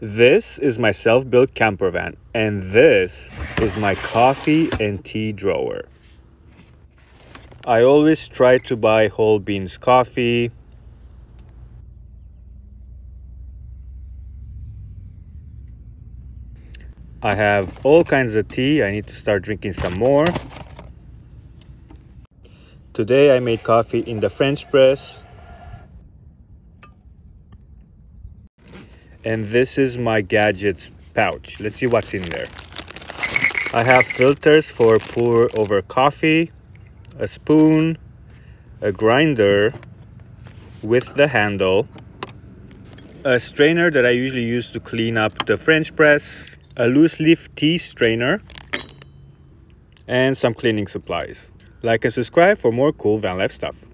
This is my self-built camper van, and this is my coffee and tea drawer. I always try to buy whole beans coffee. I have all kinds of tea. I need to start drinking some more. Today I made coffee in the French press. And this is my gadgets pouch. Let's see what's in there. I have filters for pour over coffee, a spoon, a grinder with the handle, a strainer that I usually use to clean up the French press, a loose leaf tea strainer, and some cleaning supplies. Like and subscribe for more cool van life stuff.